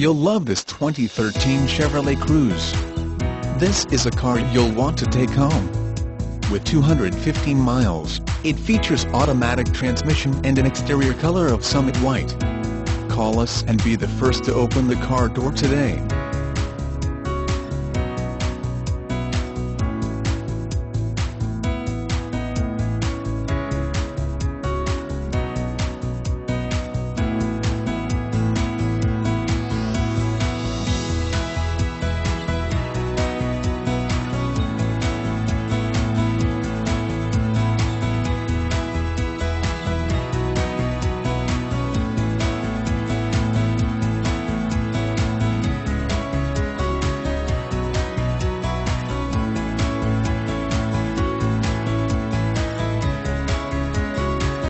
You'll love this 2013 Chevrolet Cruze. This is a car you'll want to take home. With 215 miles, it features automatic transmission and an exterior color of summit white. Call us and be the first to open the car door today.